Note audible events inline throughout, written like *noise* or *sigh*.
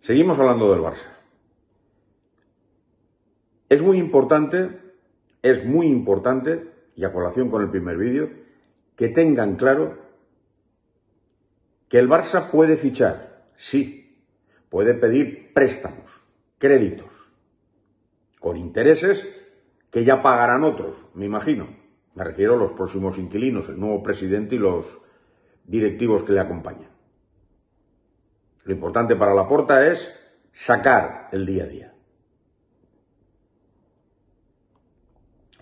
Seguimos hablando del Barça. Es muy importante, es muy importante, y a colación con el primer vídeo, que tengan claro que el Barça puede fichar, sí, puede pedir préstamos, créditos, con intereses que ya pagarán otros, me imagino. Me refiero a los próximos inquilinos, el nuevo presidente y los directivos que le acompañan. Lo importante para la porta es sacar el día a día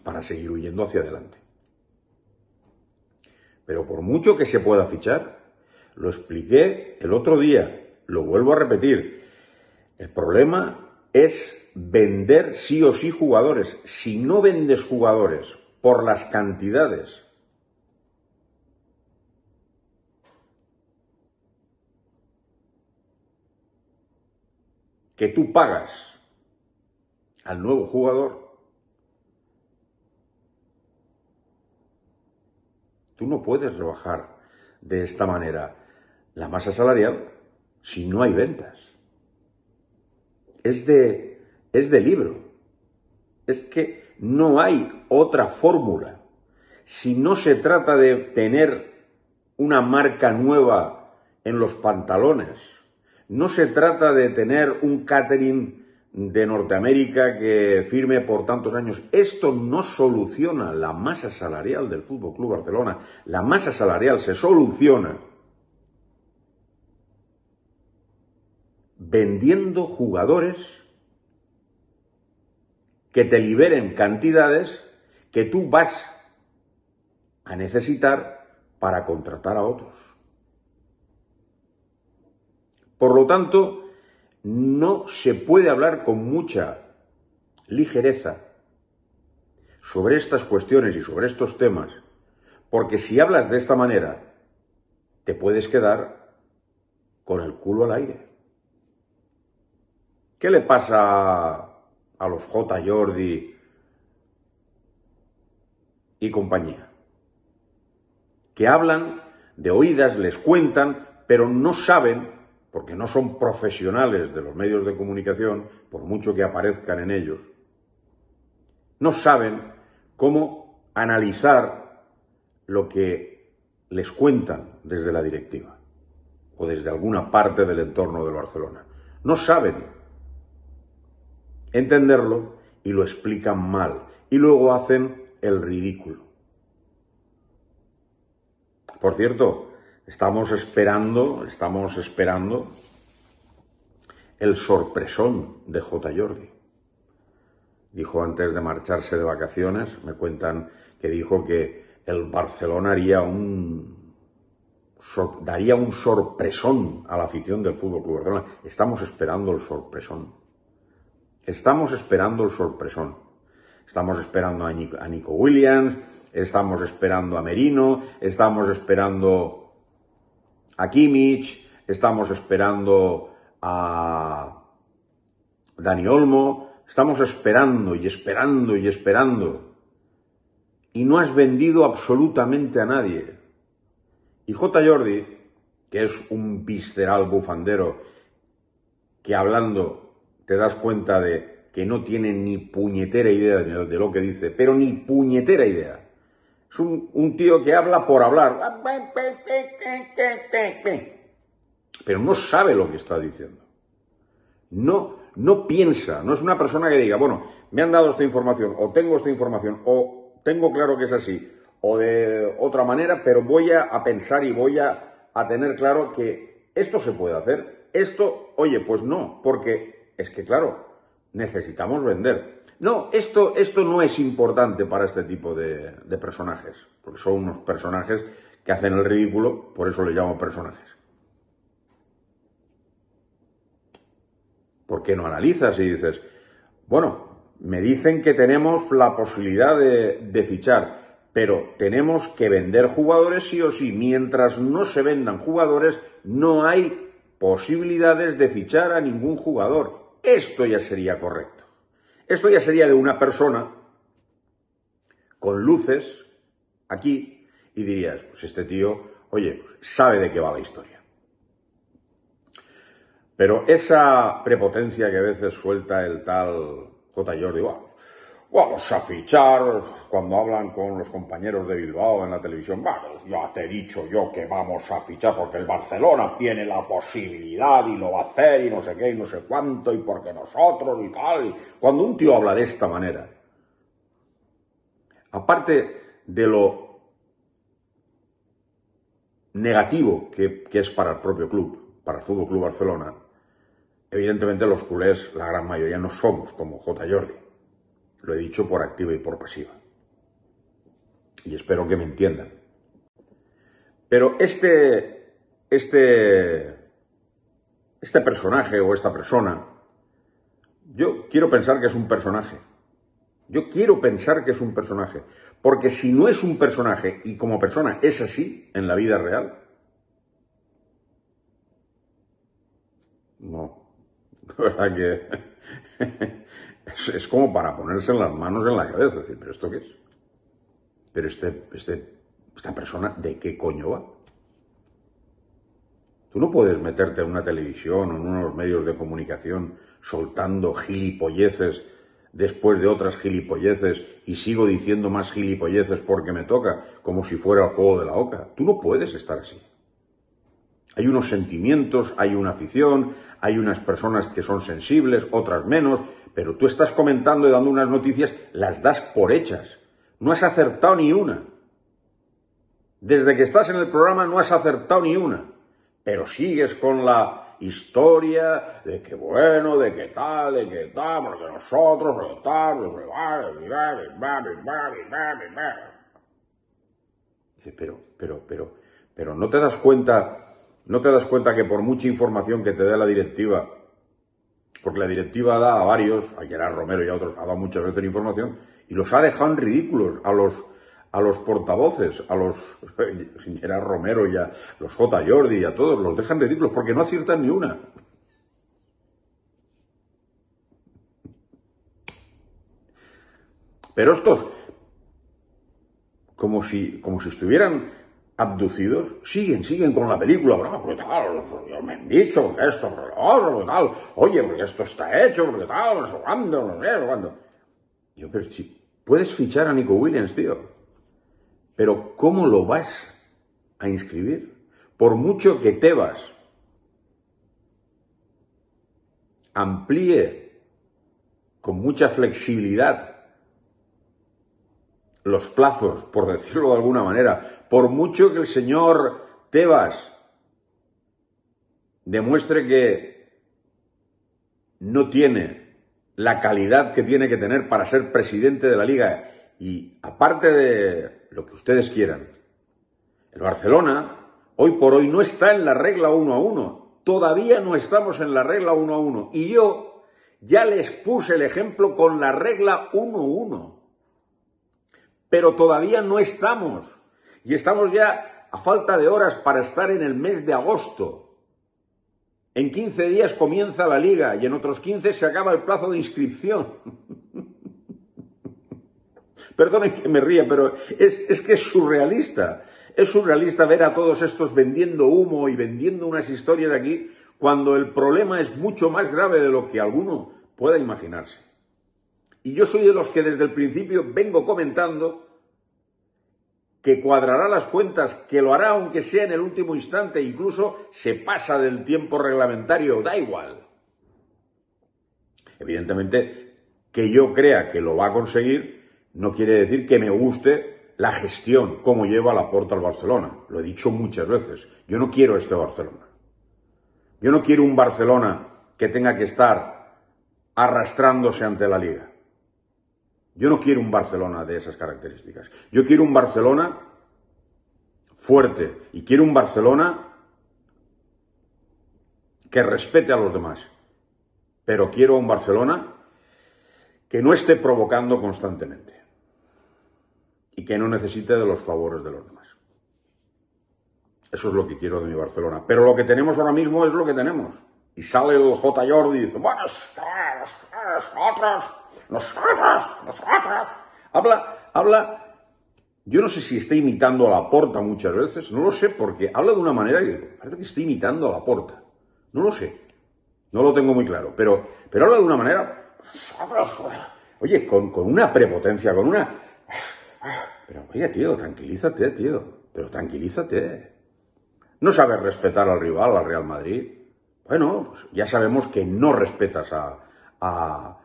para seguir huyendo hacia adelante. Pero por mucho que se pueda fichar, lo expliqué el otro día, lo vuelvo a repetir, el problema es vender sí o sí jugadores. Si no vendes jugadores por las cantidades que tú pagas al nuevo jugador, tú no puedes rebajar de esta manera la masa salarial si no hay ventas. Es de, es de libro. Es que no hay otra fórmula. Si no se trata de tener una marca nueva en los pantalones, no se trata de tener un catering de Norteamérica que firme por tantos años. Esto no soluciona la masa salarial del Fútbol Club Barcelona. La masa salarial se soluciona vendiendo jugadores que te liberen cantidades que tú vas a necesitar para contratar a otros. Por lo tanto, no se puede hablar con mucha ligereza sobre estas cuestiones y sobre estos temas, porque si hablas de esta manera, te puedes quedar con el culo al aire. ¿Qué le pasa a los J. Jordi y compañía? Que hablan de oídas, les cuentan, pero no saben porque no son profesionales de los medios de comunicación, por mucho que aparezcan en ellos, no saben cómo analizar lo que les cuentan desde la directiva o desde alguna parte del entorno del Barcelona. No saben entenderlo y lo explican mal y luego hacen el ridículo. Por cierto, Estamos esperando, estamos esperando el sorpresón de J. Jordi. Dijo antes de marcharse de vacaciones, me cuentan que dijo que el Barcelona haría un daría un sorpresón a la afición del Fútbol Club Barcelona. Estamos esperando el sorpresón. Estamos esperando el sorpresón. Estamos esperando a Nico Williams, estamos esperando a Merino, estamos esperando a Kimmich, estamos esperando a Dani Olmo, estamos esperando y esperando y esperando. Y no has vendido absolutamente a nadie. Y J. Jordi, que es un visceral bufandero, que hablando te das cuenta de que no tiene ni puñetera idea de lo que dice, pero ni puñetera idea. Es un, tío que habla por hablar. Pero no sabe lo que está diciendo. No, no piensa. No es una persona que diga, bueno, me han dado esta información, o tengo esta información, o tengo claro que es así, o de otra manera, pero voy a, pensar y voy a, a tener claro que esto se puede hacer. Esto, oye, pues no, porque es que, claro, necesitamos vender. No, esto, esto no es importante para este tipo de, personajes, porque son unos personajes que hacen el ridículo, por eso le llamo personajes. ¿Por qué no analizas y dices, bueno, me dicen que tenemos la posibilidad de, de fichar, pero tenemos que vender jugadores sí o sí. Mientras no se vendan jugadores, no hay posibilidades de fichar a ningún jugador. Esto ya sería correcto. Esto ya sería de una persona con luces aquí y dirías, pues este tío, oye, pues sabe de qué va la historia. Pero esa prepotencia que a veces suelta el tal J. Jordi, vamos a fichar cuando hablan con los compañeros de Bilbao en la televisión, vamos, ya te he dicho yo que vamos a fichar porque el Barcelona tiene la posibilidad y lo va a hacer y no sé qué y no sé cuánto y porque nosotros y tal. Cuando un tío habla de esta manera, aparte de lo negativo que, es para el propio club, para el Fútbol Club Barcelona, Evidentemente los culés, la gran mayoría, no somos como J. Jordi. Lo he dicho por activa y por pasiva. Y espero que me entiendan. Pero este, este, este personaje o esta persona, yo quiero pensar que es un personaje. Yo quiero pensar que es un personaje. Porque si no es un personaje y como persona es así en la vida real, no, *laughs* ¿verdad? Que es, como para ponerse las manos en la cabeza, decir, ¿pero esto qué es? Pero este, este, esta persona, ¿de qué coño va? Tú no puedes meterte en una televisión o en unos medios de comunicación soltando gilipolleces después de otras gilipolleces y sigo diciendo más gilipolleces porque me toca, como si fuera el juego de la oca. Tú no puedes estar así. Hay unos sentimientos, hay una afición, hay unas personas que son sensibles, otras menos, pero tú estás comentando y dando unas noticias, las das por hechas. No has acertado ni una. Desde que estás en el programa no has acertado ni una, pero sigues con la historia de que bueno, de que tal, de que tal, porque nosotros, de tal, Dice, pero, pero, pero, pero no te das cuenta ¿No te das cuenta que por mucha información que te dé la directiva, porque la directiva da a varios, a Gerard Romero y a otros, ha dado muchas veces información, y los ha dejado en ridículos a los, a los portavoces, a los *laughs* Gerard Romero y a los J. Jordi y a todos, los dejan ridículos porque no aciertan ni una. Pero estos, como si, como si estuvieran abducidos, siguen, siguen con la película, bueno, porque tal, me han dicho, porque esto, porque tal, oye, porque esto está hecho, porque tal, no cuándo, no sé cuándo. Yo, pero si puedes fichar a Nico Williams, tío, pero ¿cómo lo vas a inscribir? Por mucho que Tebas amplíe con mucha flexibilidad los plazos, por decirlo de alguna manera, por mucho que el señor Tebas demuestre que no tiene la calidad que tiene que tener para ser presidente de la liga y aparte de lo que ustedes quieran, el Barcelona hoy por hoy no está en la regla uno a uno. Todavía no estamos en la regla uno a uno. Y yo ya les puse el ejemplo con la regla 1-1 pero todavía no estamos. Y estamos ya a falta de horas para estar en el mes de agosto. En 15 días comienza la liga y en otros 15 se acaba el plazo de inscripción. *laughs* Perdonen que me ría, pero es, es que es surrealista. Es surrealista ver a todos estos vendiendo humo y vendiendo unas historias aquí cuando el problema es mucho más grave de lo que alguno pueda imaginarse. Y yo soy de los que desde el principio vengo comentando que cuadrará las cuentas, que lo hará aunque sea en el último instante, incluso se pasa del tiempo reglamentario, da igual. Evidentemente, que yo crea que lo va a conseguir no quiere decir que me guste la gestión, cómo lleva la porta al Barcelona. Lo he dicho muchas veces. Yo no quiero este Barcelona. Yo no quiero un Barcelona que tenga que estar arrastrándose ante la liga. Yo no quiero un Barcelona de esas características. Yo quiero un Barcelona fuerte y quiero un Barcelona que respete a los demás. Pero quiero un Barcelona que no esté provocando constantemente y que no necesite de los favores de los demás. Eso es lo que quiero de mi Barcelona. Pero lo que tenemos ahora mismo es lo que tenemos. Y sale el J. Jordi y dice, bueno, nosotros nosotros, nosotros. Habla, habla, yo no sé si está imitando a la porta muchas veces, no lo sé, porque habla de una manera que parece que está imitando a la porta. No lo sé. No lo tengo muy claro, pero, pero habla de una manera, oye, con, con una prepotencia, con una... Pero oye, tío, tranquilízate, tío, pero tranquilízate. No sabes respetar al rival, al Real Madrid. Bueno, pues ya sabemos que no respetas a, a,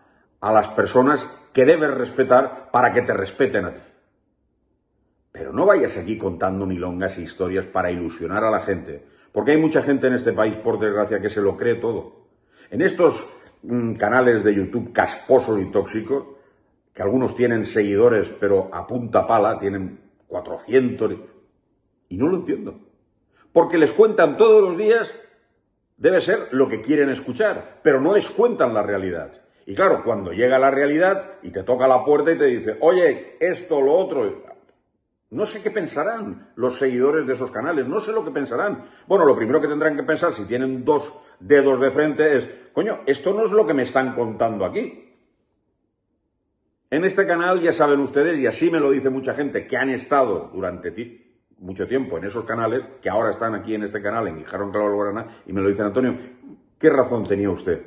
a las personas que debes respetar para que te respeten a ti. Pero no vayas aquí contando milongas e historias para ilusionar a la gente, porque hay mucha gente en este país, por desgracia, que se lo cree todo. En estos mm, canales de YouTube casposos y tóxicos, que algunos tienen seguidores, pero a punta pala, tienen 400, y no lo entiendo. Porque les cuentan todos los días, debe ser lo que quieren escuchar, pero no les cuentan la realidad. Y claro, cuando llega la realidad y te toca la puerta y te dice, oye, esto, lo otro, no sé qué pensarán los seguidores de esos canales, no sé lo que pensarán. Bueno, lo primero que tendrán que pensar si tienen dos dedos de frente es, coño, esto no es lo que me están contando aquí. En este canal ya saben ustedes, y así me lo dice mucha gente que han estado durante mucho tiempo en esos canales, que ahora están aquí en este canal, en Claro Guaraná, y me lo dicen Antonio, ¿qué razón tenía usted?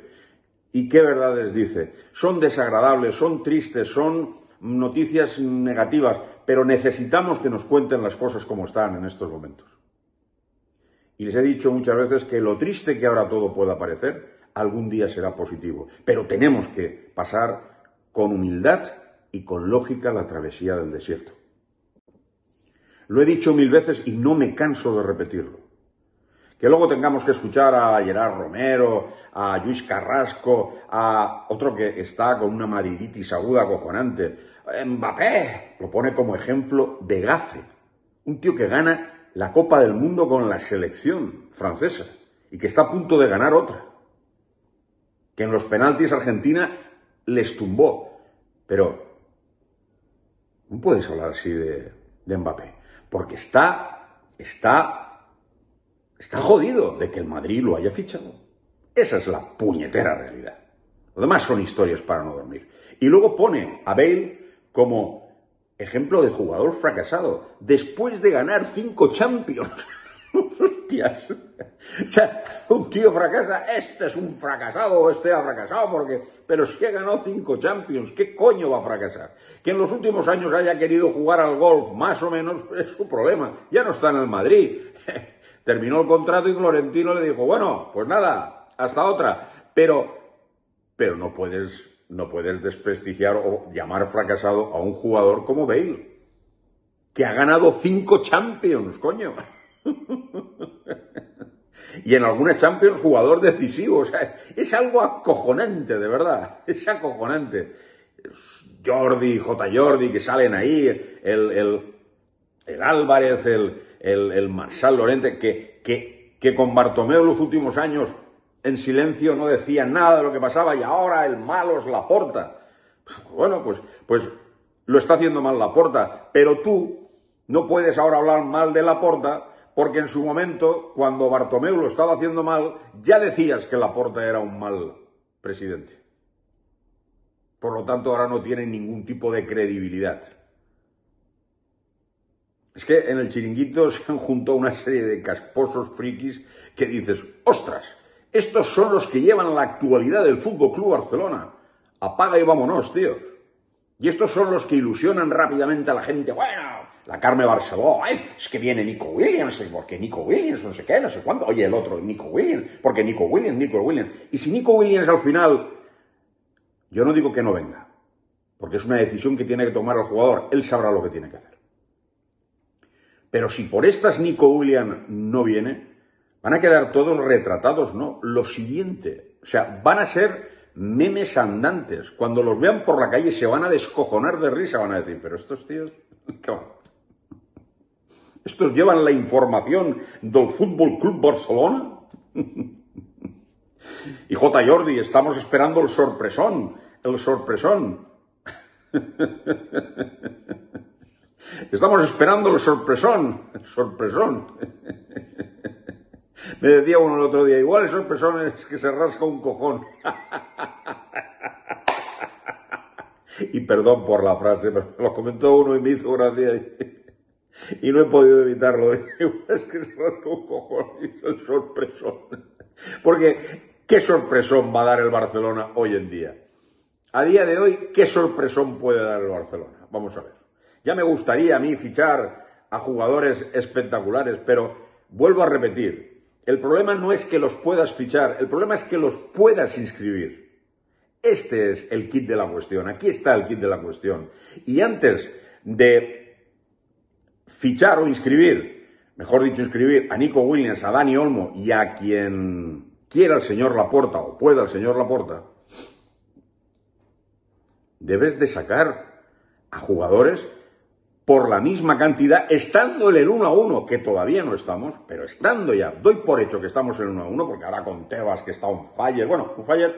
¿Y qué verdades dice? Son desagradables, son tristes, son noticias negativas, pero necesitamos que nos cuenten las cosas como están en estos momentos. Y les he dicho muchas veces que lo triste que ahora todo pueda parecer, algún día será positivo. Pero tenemos que pasar con humildad y con lógica la travesía del desierto. Lo he dicho mil veces y no me canso de repetirlo. Que luego tengamos que escuchar a Gerard Romero, a Luis Carrasco, a otro que está con una madriditis aguda acojonante. Mbappé lo pone como ejemplo de gafe. Un tío que gana la Copa del Mundo con la selección francesa y que está a punto de ganar otra. Que en los penaltis Argentina les tumbó. Pero no puedes hablar así de, de Mbappé. Porque está, está Está jodido de que el Madrid lo haya fichado. Esa es la puñetera realidad. Lo demás son historias para no dormir. Y luego pone a Bale como ejemplo de jugador fracasado, después de ganar cinco Champions. *laughs* Hostias. Un tío fracasa, este es un fracasado, este ha fracasado, porque. Pero si ha ganado cinco Champions, ¿qué coño va a fracasar? Que en los últimos años haya querido jugar al golf, más o menos, *laughs* es su problema. Ya no está en el Madrid. *laughs* Terminó el contrato y Florentino le dijo, bueno, pues nada, hasta otra. Pero, pero no puedes, no puedes desprestigiar o llamar fracasado a un jugador como Bale, que ha ganado cinco Champions, coño. *laughs* y en algunas Champions jugador decisivo. O sea, es algo acojonante, de verdad. Es acojonante. Jordi, J. Jordi, que salen ahí, el, el, el Álvarez, el, el, el Lorente, que, que, que con Bartomeu los últimos años en silencio no decía nada de lo que pasaba y ahora el malo es la porta. Bueno, pues, pues lo está haciendo mal la porta, pero tú no puedes ahora hablar mal de la porta porque en su momento, cuando Bartomeu lo estaba haciendo mal, ya decías que la porta era un mal presidente. Por lo tanto, ahora no tiene ningún tipo de credibilidad. Es que en el chiringuito se han juntado una serie de casposos frikis que dices, ostras, estos son los que llevan la actualidad del Fútbol Club Barcelona. Apaga y vámonos, tío. Y estos son los que ilusionan rápidamente a la gente. Bueno, la Carme Barceló, es que viene Nico Williams, porque Nico Williams, no sé qué, no sé cuánto. Oye, el otro, Nico Williams, porque Nico Williams, Nico Williams. Y si Nico Williams al final, yo no digo que no venga, porque es una decisión que tiene que tomar el jugador. Él sabrá lo que tiene que hacer. Pero si por estas Nico William no viene, van a quedar todos retratados, ¿no? Lo siguiente, o sea, van a ser memes andantes. Cuando los vean por la calle se van a descojonar de risa, van a decir, pero estos tíos, *laughs* ¿qué van? Estos llevan la información del Fútbol Club Barcelona. *laughs* y J. Jordi, estamos esperando el sorpresón, el sorpresón. *laughs* Estamos esperando el sorpresón, sorpresón. *laughs* Me decía uno el otro día, igual el sorpresón es que se rasca un cojón. *laughs* Y perdón por la frase, pero lo comentó uno y me hizo gracia y no he podido evitarlo. *laughs* Igual es que se rasca un cojón es el sorpresón. Porque ¿Qué sorpresón va a dar el Barcelona hoy en día? A día de hoy, ¿qué sorpresón puede dar el Barcelona? Vamos a ver. Ya me gustaría a mí fichar a jugadores espectaculares, pero vuelvo a repetir, el problema no es que los puedas fichar, el problema es que los puedas inscribir. Este es el kit de la cuestión, aquí está el kit de la cuestión. Y antes de fichar o inscribir, mejor dicho, inscribir a Nico Williams, a Dani Olmo y a quien quiera el señor Laporta o pueda el señor Laporta, debes de sacar a jugadores por la misma cantidad, estando en el 1 a 1, que todavía no estamos, pero estando ya, doy por hecho que estamos en el 1 a 1, porque ahora con Tebas que está un fire, bueno, un fire,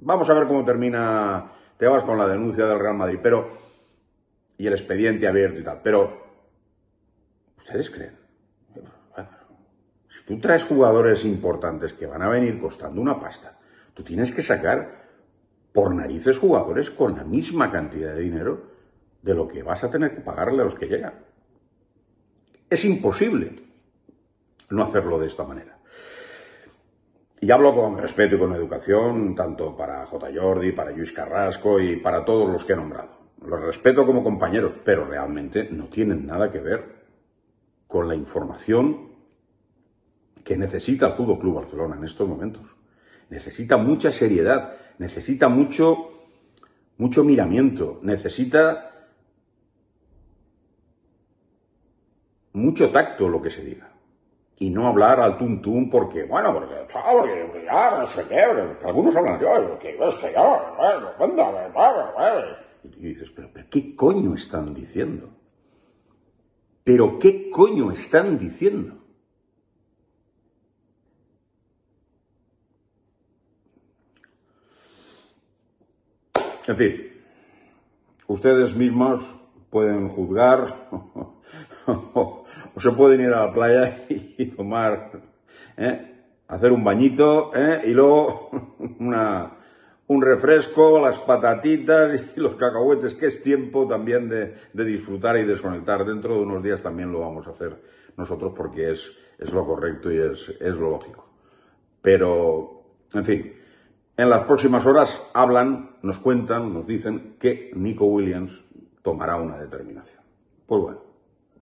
vamos a ver cómo termina Tebas con la denuncia del Real Madrid, pero, y el expediente abierto y tal, pero, ¿ustedes creen? Si tú traes jugadores importantes que van a venir costando una pasta, tú tienes que sacar por narices jugadores con la misma cantidad de dinero de lo que vas a tener que pagarle a los que llegan. Es imposible no hacerlo de esta manera. Y hablo con respeto y con educación, tanto para J. Jordi, para Luis Carrasco y para todos los que he nombrado. Los respeto como compañeros, pero realmente no tienen nada que ver con la información que necesita el Fútbol Club Barcelona en estos momentos. Necesita mucha seriedad, necesita mucho, mucho miramiento, necesita mucho tacto lo que se diga. Y no hablar al tum porque, bueno, porque, porque ya no sé qué, algunos hablan yo, que es que ya, y dices, pero, pero ¿qué coño están diciendo? ¿Pero qué coño están diciendo? En fin, ustedes mismos pueden juzgar *laughs* o se pueden ir a la playa y tomar, ¿eh? hacer un bañito ¿eh? y luego *laughs* una, un refresco, las patatitas y los cacahuetes, que es tiempo también de, de, disfrutar y desconectar. Dentro de unos días también lo vamos a hacer nosotros porque es, es lo correcto y es, es lo lógico. Pero, en fin, en las próximas horas hablan, nos cuentan, nos dicen que Nico Williams tomará una determinación. Pues bueno.